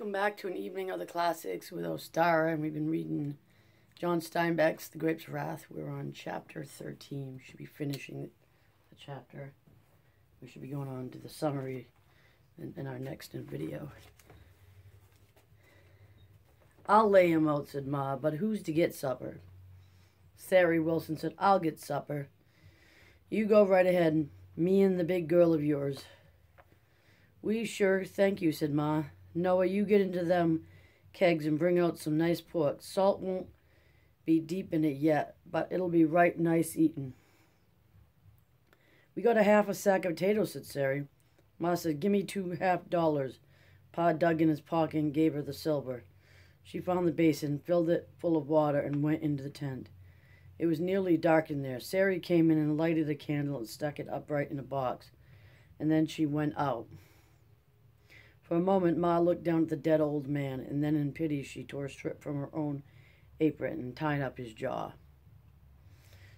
Welcome back to an evening of the classics with Ostara, and we've been reading John Steinbeck's The Grapes of Wrath. We're on chapter 13. We should be finishing the chapter. We should be going on to the summary in, in our next video. I'll lay him out, said Ma, but who's to get supper? Sairy Wilson said, I'll get supper. You go right ahead, me and the big girl of yours. We sure thank you, said Ma. Noah, you get into them kegs and bring out some nice pork. Salt won't be deep in it yet, but it'll be right nice eating. We got a half a sack of potatoes, said Sairy. Ma said, Give me two half dollars. Pa dug in his pocket and gave her the silver. She found the basin, filled it full of water, and went into the tent. It was nearly dark in there. Sairy came in and lighted a candle and stuck it upright in a box. And then she went out. For a moment, Ma looked down at the dead old man, and then in pity she tore a strip from her own apron and tied up his jaw.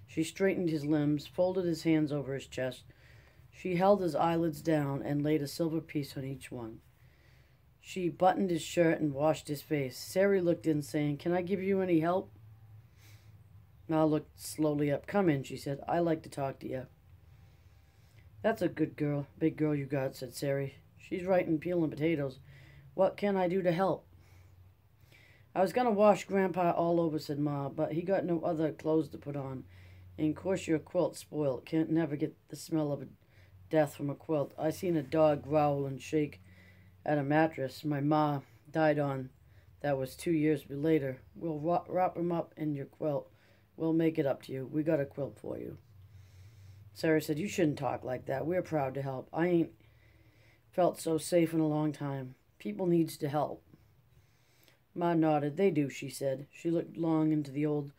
She straightened his limbs, folded his hands over his chest. She held his eyelids down and laid a silver piece on each one. She buttoned his shirt and washed his face. Sairy looked in, saying, Can I give you any help? Ma looked slowly up. Come in, she said. I like to talk to you. That's a good girl, big girl you got, said Sairy. She's right in peeling potatoes. What can I do to help? I was going to wash Grandpa all over, said Ma, but he got no other clothes to put on. And of course your quilt's spoiled. Can't never get the smell of a death from a quilt. I seen a dog growl and shake at a mattress my ma died on. That was two years later. We'll wrap him up in your quilt. We'll make it up to you. We got a quilt for you. Sarah said, You shouldn't talk like that. We're proud to help. I ain't felt so safe in a long time. People needs to help. Ma nodded. They do, she said. She looked long into the old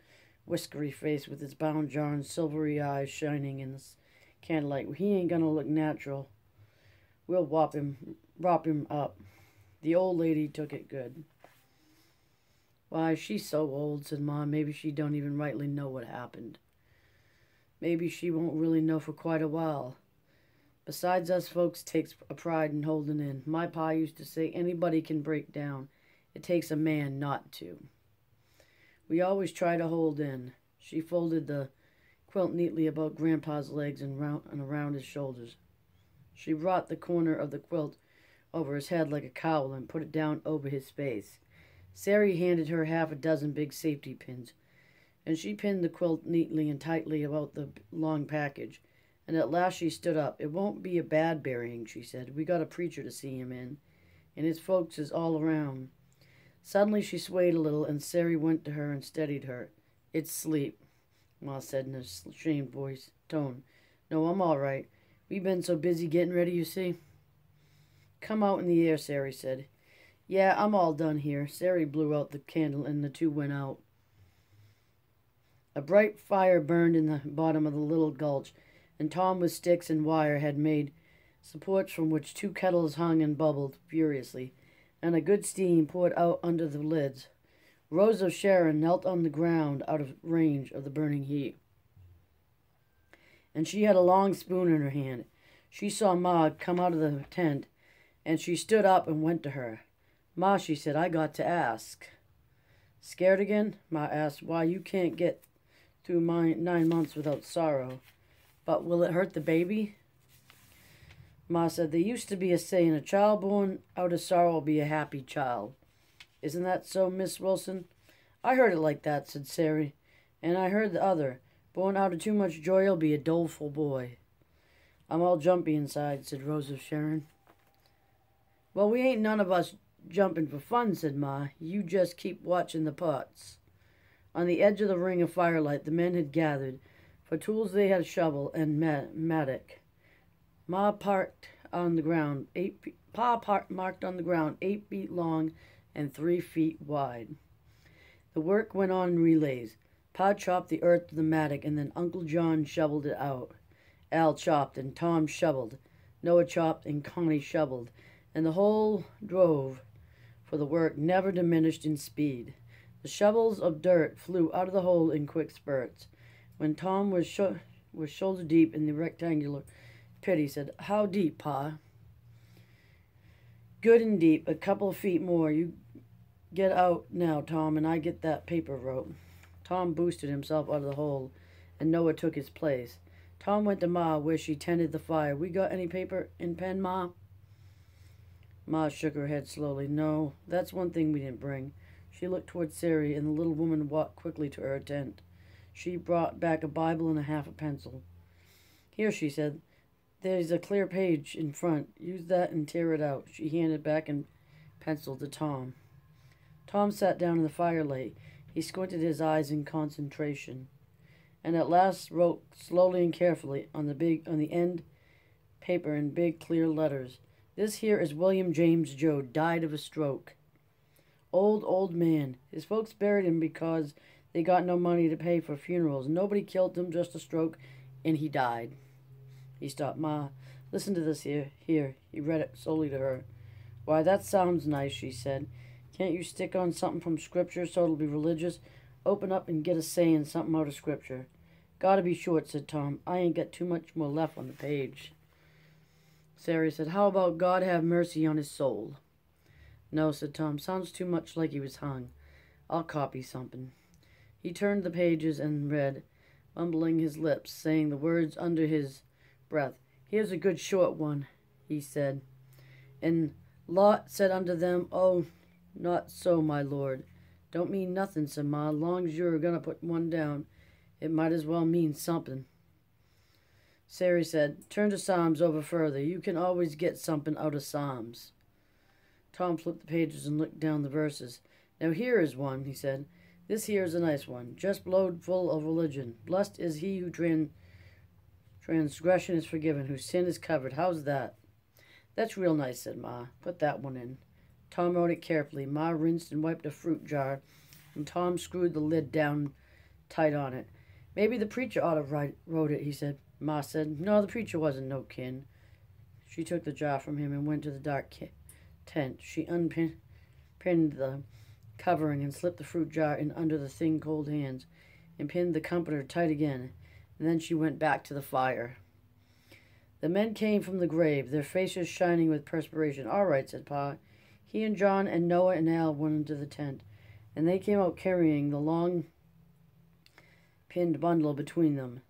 whiskery face with its bound jaw and silvery eyes shining in the candlelight. He ain't gonna look natural. We'll whop him, wrop him up. The old lady took it good. Why, she's so old, said Ma. Maybe she don't even rightly know what happened. Maybe she won't really know for quite a while. Besides us folks takes a pride in holding in. My pa used to say anybody can break down. It takes a man not to. We always try to hold in. She folded the quilt neatly about Grandpa's legs and, round, and around his shoulders. She brought the corner of the quilt over his head like a cowl and put it down over his face. Sairy handed her half a dozen big safety pins, and she pinned the quilt neatly and tightly about the long package and at last she stood up. It won't be a bad burying, she said. We got a preacher to see him in, and his folks is all around. Suddenly she swayed a little, and Sairy went to her and steadied her. It's sleep, Ma said in a shamed voice tone. No, I'm all right. We've been so busy getting ready, you see. Come out in the air, Sairy said. Yeah, I'm all done here. Sairy blew out the candle, and the two went out. A bright fire burned in the bottom of the little gulch, and Tom with sticks and wire had made supports from which two kettles hung and bubbled furiously, and a good steam poured out under the lids. Rose of Sharon knelt on the ground out of range of the burning heat. And she had a long spoon in her hand. She saw Ma come out of the tent, and she stood up and went to her. Ma, she said, I got to ask. Scared again? Ma asked, Why, you can't get through my nine months without sorrow. But will it hurt the baby? Ma said, There used to be a saying, a child born out of sorrow will be a happy child. Isn't that so, Miss Wilson? I heard it like that, said Sairy. And I heard the other. Born out of too much joy will be a doleful boy. I'm all jumpy inside, said Rose of Sharon. Well, we ain't none of us jumping for fun, said Ma. You just keep watching the pots. On the edge of the ring of firelight, the men had gathered, for tools they had a shovel and mattock. Ma parked on the ground, eight Pa par marked on the ground eight feet long and three feet wide. The work went on in relays. Pa chopped the earth to the mattock, and then Uncle John shoveled it out. Al chopped, and Tom shoveled. Noah chopped, and Connie shoveled, and the whole drove, for the work never diminished in speed. The shovels of dirt flew out of the hole in quick spurts. When Tom was, was shoulder deep in the rectangular pit, he said, How deep, Pa? good and deep, a couple of feet more. You get out now, Tom, and I get that paper rope. Tom boosted himself out of the hole, and Noah took his place. Tom went to Ma, where she tended the fire. We got any paper and pen, Ma? Ma shook her head slowly. No, that's one thing we didn't bring. She looked toward Sairy, and the little woman walked quickly to her tent. She brought back a Bible and a half a pencil. Here, she said, there's a clear page in front. Use that and tear it out. She handed back a pencil to Tom. Tom sat down in the firelight. He squinted his eyes in concentration, and at last wrote slowly and carefully on the big on the end paper in big clear letters. This here is William James Joad, died of a stroke. Old, old man. His folks buried him because they got no money to pay for funerals. Nobody killed him, just a stroke, and he died. He stopped. Ma, listen to this here. Here. He read it slowly to her. Why, that sounds nice, she said. Can't you stick on something from Scripture so it'll be religious? Open up and get a saying something out of Scripture. Gotta be short, said Tom. I ain't got too much more left on the page. Sairy said, How about God have mercy on his soul? No, said Tom. Sounds too much like he was hung. I'll copy something. He turned the pages and read, mumbling his lips, saying the words under his breath. Here's a good short one, he said. And Lot said unto them, Oh, not so, my lord. Don't mean nothing, said Ma. Long as you're going to put one down, it might as well mean something. Sairy said, Turn to Psalms over further. You can always get something out of Psalms. Tom flipped the pages and looked down the verses. Now here is one, he said. This here is a nice one, just blowed full of religion. Blessed is he who tran- transgression is forgiven, whose sin is covered. How's that? That's real nice, said Ma. Put that one in. Tom wrote it carefully. Ma rinsed and wiped a fruit jar, and Tom screwed the lid down tight on it. Maybe the preacher ought to write, wrote it, he said. Ma said, No, the preacher wasn't no kin. She took the jar from him and went to the dark tent. She unpinned the covering and slipped the fruit jar in under the thin, cold hands and pinned the comforter tight again. And then she went back to the fire. The men came from the grave, their faces shining with perspiration. All right, said Pa. He and John and Noah and Al went into the tent, and they came out carrying the long pinned bundle between them.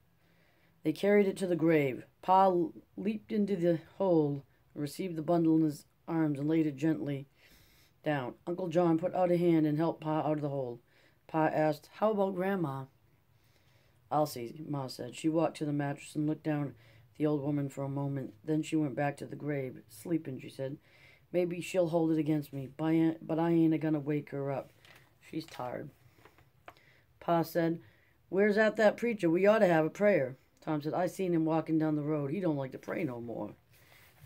They carried it to the grave. Pa leaped into the hole, received the bundle in his arms, and laid it gently down. Uncle John put out a hand and helped Pa out of the hole. Pa asked, How about Grandma? I'll see, Ma said. She walked to the mattress and looked down at the old woman for a moment. Then she went back to the grave. Sleeping, she said. Maybe she'll hold it against me, but I ain't a gonna wake her up. She's tired. Pa said, Where's at that preacher? We ought to have a prayer. Tom said, I seen him walking down the road. He don't like to pray no more.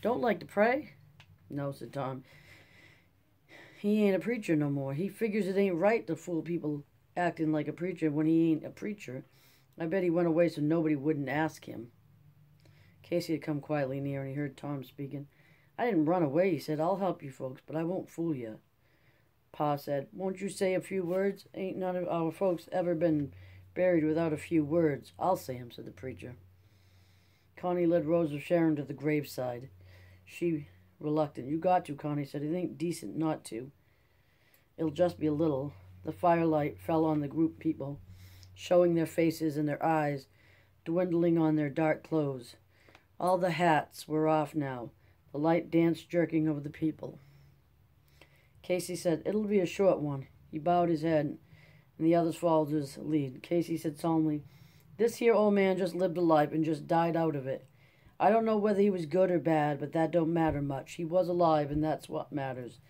Don't like to pray? No, said Tom. He ain't a preacher no more. He figures it ain't right to fool people acting like a preacher when he ain't a preacher. I bet he went away so nobody wouldn't ask him. Casy had come quietly near and he heard Tom speaking. I didn't run away, he said. I'll help you folks, but I won't fool you. Pa said, Won't you say a few words? Ain't none of our folks ever been buried without a few words. I'll say 'em," said the preacher. Connie led Rose of Sharon to the graveside. She reluctant. You got to, Connie said. It ain't decent not to. It'll just be a little. The firelight fell on the group people, showing their faces and their eyes, dwindling on their dark clothes. All the hats were off now, the light danced jerking over the people. Casy said, It'll be a short one. He bowed his head and the others followed his lead. Casy said solemnly, This here old man just lived a life and just died out of it. I don't know whether he was good or bad, but that don't matter much. He was alive, and that's what matters.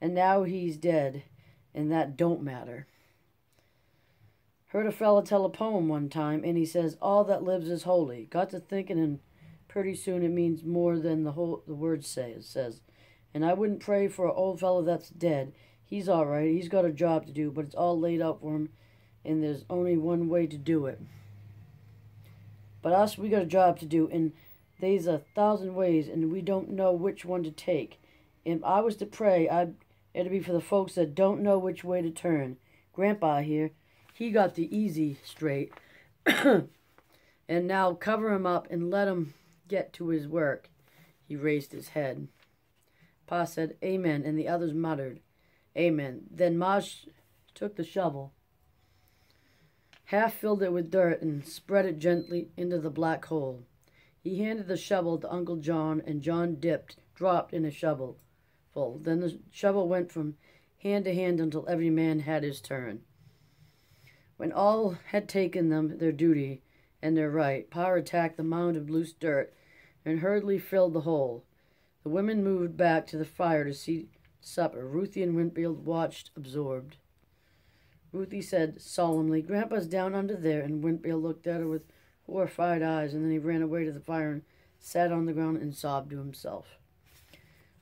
And now he's dead, and that don't matter. Heard a fella tell a poem one time, and he says, All that lives is holy. Got to thinking, and pretty soon it means more than the whole the word says. says. And I wouldn't pray for an old fellow that's dead He's all right. He's got a job to do, but it's all laid out for him, and there's only one way to do it. But us, we got a job to do, and there's a thousand ways, and we don't know which one to take. If I was to pray, I'd it'd be for the folks that don't know which way to turn. Grandpa here, he got the easy straight, and now cover him up and let him get to his work. He raised his head. Pa said, Amen, and the others muttered, Amen. Then Ma took the shovel, half filled it with dirt, and spread it gently into the black hole. He handed the shovel to Uncle John, and John dipped, dropped in a shovel full. Then the shovel went from hand to hand until every man had his turn. When all had taken them their duty and their right, Pa attacked the mound of loose dirt and hurriedly filled the hole. The women moved back to the fire to see supper. Ruthie and Winfield watched, absorbed. Ruthie said solemnly, Grandpa's down under there, and Winfield looked at her with horrified eyes, and then he ran away to the fire and sat on the ground and sobbed to himself.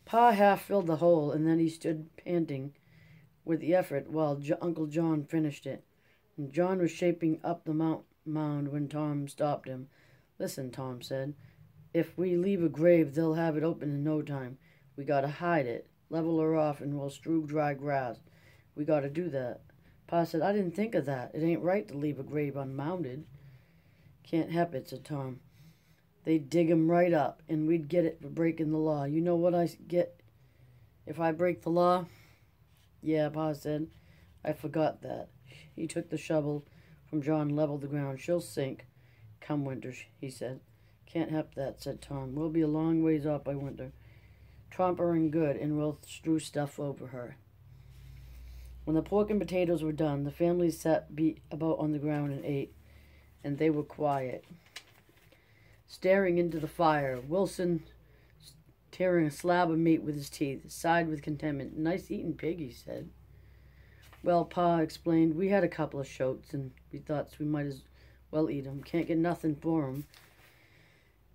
Pa half filled the hole, and then he stood panting with the effort while Uncle John finished it. And John was shaping up the mount- mound when Tom stopped him. Listen, Tom said. If we leave a grave, they'll have it open in no time. We gotta hide it, level her off, and we'll strew dry grass. We gotta do that. Pa said, I didn't think of that. It ain't right to leave a grave unmounded. Can't help it, said Tom. They'd dig 'em right up, and we'd get it for breaking the law. You know what I get if I break the law? Yeah, Pa said. I forgot that. He took the shovel from John and leveled the ground. She'll sink. Come winter, he said. Can't help that, said Tom. We'll be a long ways off by winter. Tromp her in good, and we'll strew stuff over her. When the pork and potatoes were done, the family sat beat about on the ground and ate, and they were quiet. Staring into the fire, Wilson, tearing a slab of meat with his teeth, sighed with contentment. Nice eating pig, he said. Well, Pa explained, we had a couple of shoats, and we thought we might as well eat 'em. Can't get nothing for 'em.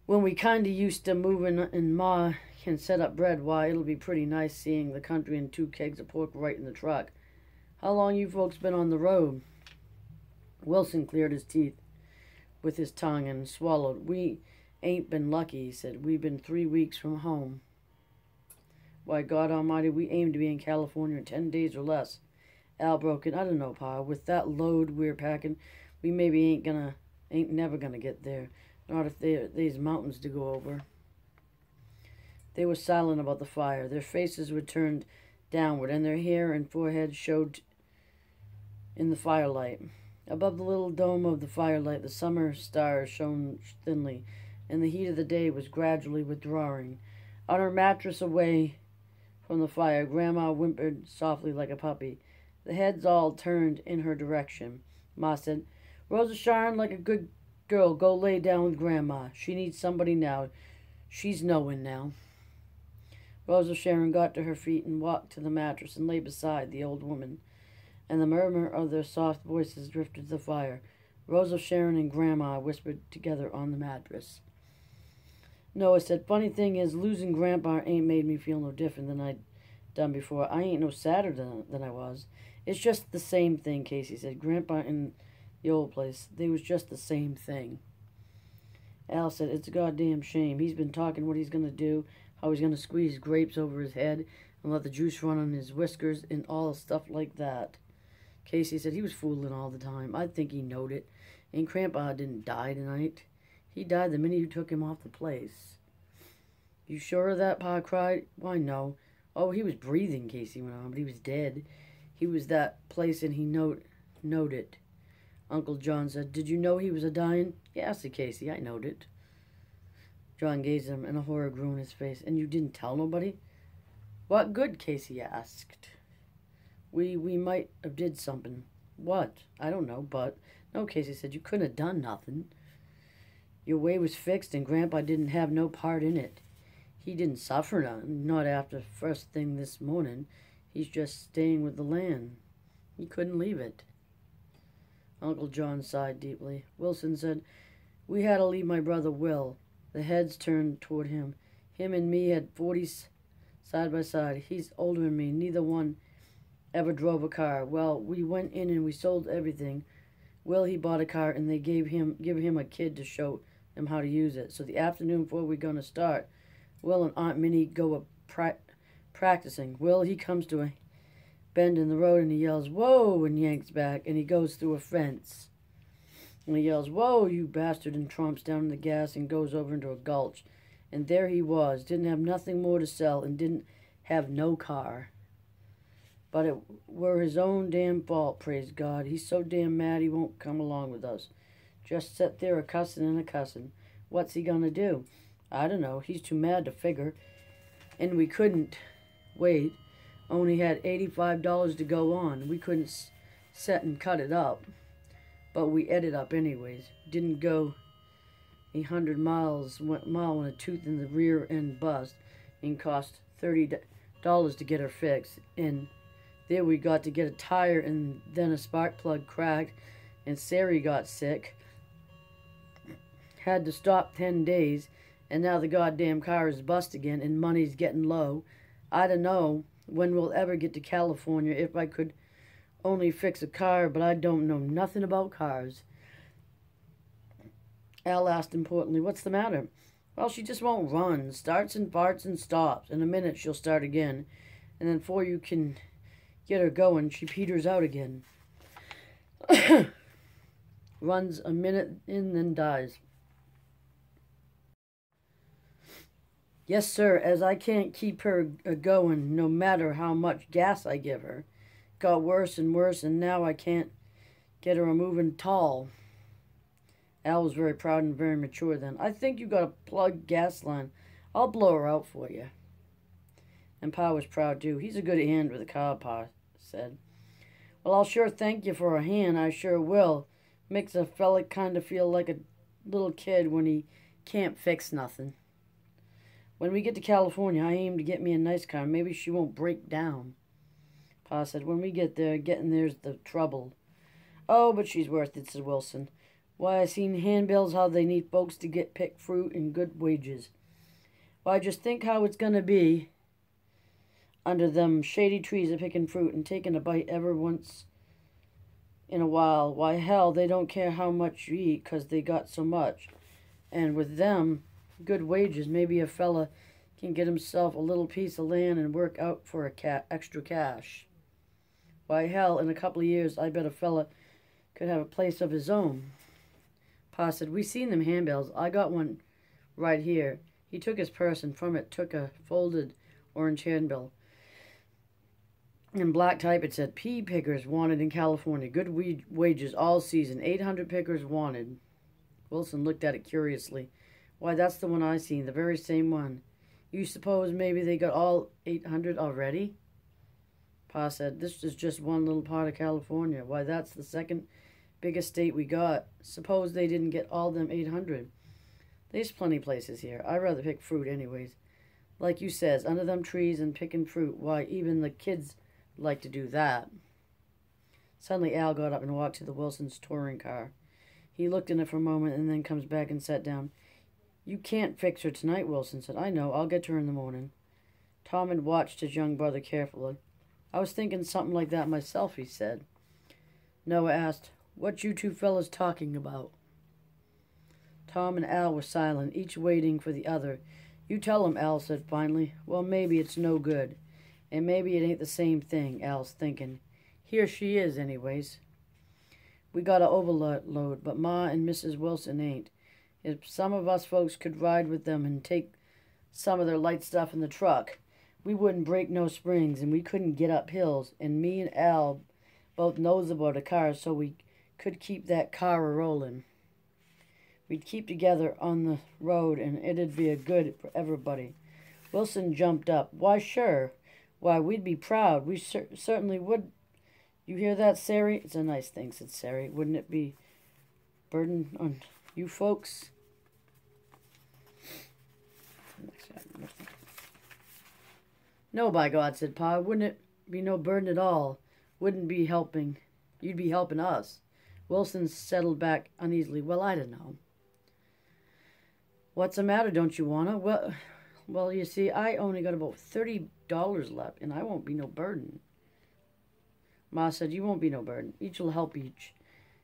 When we kind of used to moving and Ma can set up bread, why, it'll be pretty nice seeing the country and two kegs of pork right in the truck. How long you folks been on the road? Wilson cleared his teeth with his tongue and swallowed. We ain't been lucky, he said. We've been three weeks from home. Why, God Almighty, we aim to be in California in ten days or less. Al broke in. I don't know, Pa. With that load we're packing, we maybe ain't gonna, ain't never gonna get there. Not if there these mountains to go over. They were silent about the fire. Their faces were turned downward, and their hair and foreheads showed in the firelight. Above the little dome of the firelight, the summer stars shone thinly, and the heat of the day was gradually withdrawing. On her mattress away from the fire, Grandma whimpered softly like a puppy. The heads all turned in her direction. Ma said, Rosa Sharon, like a good girl, go lay down with Grandma. She needs somebody now. She's knowing now. Rosa Sharon got to her feet and walked to the mattress and lay beside the old woman, and the murmur of their soft voices drifted to the fire. Rosa Sharon and Grandma whispered together on the mattress. Noah said, Funny thing is, losing Grandpa ain't made me feel no different than I'd done before. I ain't no sadder than, than I was. It's just the same thing, Casy said. Grandpa in the old place, they was just the same thing. Al said, It's a goddamn shame. He's been talking what he's going to do, how he's going to squeeze grapes over his head and let the juice run on his whiskers and all stuff like that. Casy said he was fooling all the time. I think he knowed it. And Grandpa didn't die tonight. He died the minute you took him off the place. You sure of that? Pa cried. Why, no. Oh, he was breathing, Casy went on, but he was dead. He was that place and he knowed, knowed it. Uncle John said, Did you know he was a dying? Yes, said Casy, I knowed it. John gazed at him and a horror grew in his face. And you didn't tell nobody? What good? Casy asked. We we might have did something. What? I don't know, but no, Casy said, you couldn't have done nothing. Your way was fixed and Grandpa didn't have no part in it. He didn't suffer none, not after first thing this morning. He's just staying with the land. He couldn't leave it. Uncle John sighed deeply. Wilson said, We had to leave my brother Will. The heads turned toward him. Him and me had forties side by side. He's older than me. Neither one ever drove a car. Well, we went in and we sold everything. Will he bought a car and they gave him give him a kid to show him how to use it. So the afternoon before we're gonna start, Will and Aunt Minnie go a pra- practicing. Will he comes to a bend in the road and he yells "Whoa!" and yanks back and he goes through a fence. And he yells "Whoa, you bastard!" and tromps down in the gas and goes over into a gulch. And there he was, didn't have nothing more to sell and didn't have no car. But it were his own damn fault, praise God. He's so damn mad he won't come along with us. Just sit there a cussin' and a cussin'. What's he gonna do? I don't know. He's too mad to figure. And we couldn't wait. Only had $85 to go on. We couldn't set and cut it up. But we ate up anyways. Didn't go a hundred miles, went mile when a tooth in the rear end bust and cost $30 to get her fixed. And there we got to get a tire and then a spark plug cracked and Sairy got sick. Had to stop 10 days and now the goddamn car is bust again and money's getting low. I don't know when we'll ever get to California if I could only fix a car, but I don't know nothing about cars. Al asked importantly, What's the matter? Well, she just won't run. Starts and farts and stops. In a minute, she'll start again. And then before you can get her going, she peters out again. Runs a minute in, then dies. Yes, sir, as I can't keep her a going no matter how much gas I give her. Got worse and worse, and now I can't get her a moving tall. Al was very proud and very mature then. I think you got a plug gas line. I'll blow her out for you. And Pa was proud too. He's a good hand with a car, Pa said. Well, I'll sure thank you for a hand. I sure will. Makes a fella kind of feel like a little kid when he can't fix nothing. When we get to California, I aim to get me a nice car. Maybe she won't break down. Pa said, when we get there, getting there's the trouble. Oh, but she's worth it, said Wilson. Why, I seen handbills how they need folks to get pick fruit and good wages. Why, just think how it's going to be under them shady trees a picking fruit and taking a bite ever once in a while. Why, hell, they don't care how much you eat 'cause they got so much. And with them good wages, maybe a fella can get himself a little piece of land and work out for a ca- extra cash. Why, hell, in a couple of years, I bet a fella could have a place of his own. Pa said, We seen them handbills. I got one right here. He took his purse and from it took a folded orange handbill. In black type, it said, Pea pickers wanted in California. Good wages all season. 800 pickers wanted. Wilson looked at it curiously. Why, that's the one I seen, the very same one. You suppose maybe they got all 800 already? Pa said, This is just one little part of California. Why, that's the second biggest state we got. Suppose they didn't get all them 800. There's plenty places here. I'd rather pick fruit anyways. Like you says, under them trees and picking fruit. Why, even the kids like to do that. Suddenly Al got up and walked to the Wilsons' touring car. He looked in it for a moment and then comes back and sat down. You can't fix her tonight, Wilson said. I know. I'll get to her in the morning. Tom had watched his young brother carefully. I was thinking something like that myself, he said. Noah asked, What you two fellas talking about? Tom and Al were silent, each waiting for the other. You tell him, Al said finally. Well, maybe it's no good. And maybe it ain't the same thing, Al's thinking. Here she is, anyways. We got a overload, but Ma and Mrs. Wilson ain't. If some of us folks could ride with them and take some of their light stuff in the truck, we wouldn't break no springs and we couldn't get up hills. And me and Al both knows about a car, so we could keep that car rolling. We'd keep together on the road and it'd be a good for everybody. Wilson jumped up. Why, sure. Why, we'd be proud. We cer- certainly would. You hear that, Sairy? It's a nice thing, said Sairy. Wouldn't it be burden on you folks? No, by God, said Pa. Wouldn't it be no burden at all? Wouldn't be helping. You'd be helping us. Wilson settled back uneasily. Well, I don't know. What's the matter? Don't you wanna? Well, well, you see, I only got about thirty dollars left, and I won't be no burden. Ma said, "You won't be no burden. Each will help each,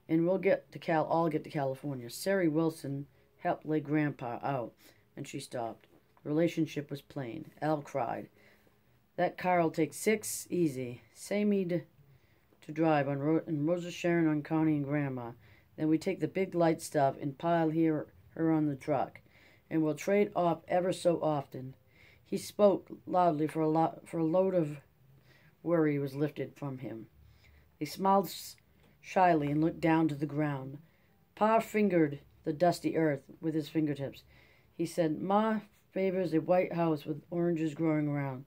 and we'll get to Cal. All get to California." Sairy Wilson helped lay Grandpa out, and she stopped. The relationship was plain. Al cried. That car'll take six easy. Say me to, to drive on Ro- and Rosa Sharon on Connie and Grandma. Then we take the big light stuff and pile here her on the truck, and we'll trade off ever so often. He spoke loudly, for a, lo- for a load of worry was lifted from him. They smiled shyly and looked down to the ground. Pa fingered the dusty earth with his fingertips. He said, Ma favors a white house with oranges growing around.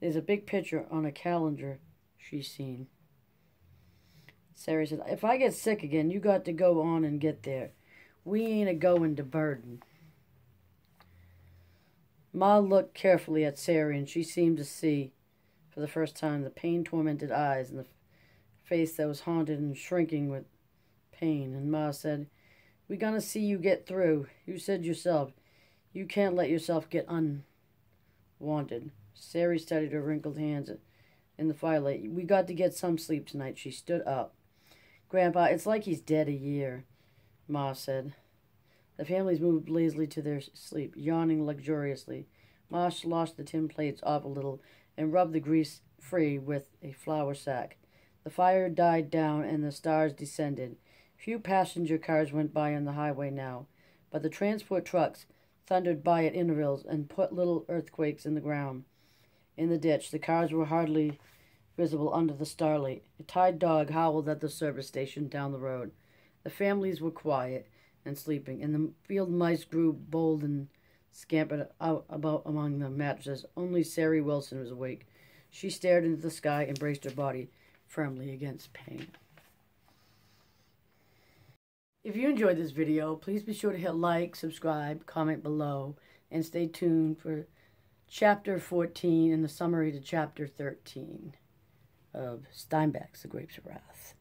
There's a big picture on a calendar she's seen. Sarah said, If I get sick again, you got to go on and get there. We ain't a going to burden. Ma looked carefully at Sairy, and she seemed to see, for the first time, the pain tormented eyes and the face that was haunted and shrinking with pain. And Ma said, We gonna see you get through. You said yourself, you can't let yourself get unwanted. Sairy studied her wrinkled hands in the firelight. We got to get some sleep tonight. She stood up. Grandpa, it's like he's dead a year, Ma said. The families moved lazily to their sleep, yawning luxuriously. Ma sloshed the tin plates off a little and rubbed the grease free with a flour sack. The fire died down and the stars descended. Few passenger cars went by on the highway now, but the transport trucks thundered by at intervals and put little earthquakes in the ground. In the ditch, the cars were hardly visible under the starlight. A tied dog howled at the service station down the road. The families were quiet and sleeping, and the field mice grew bold and scampered out about among the mattresses. Only Sairy Wilson was awake. She stared into the sky and braced her body firmly against pain. If you enjoyed this video, please be sure to hit like, subscribe, comment below, and stay tuned for chapter 14 and the summary to chapter 13 of Steinbeck's The Grapes of Wrath.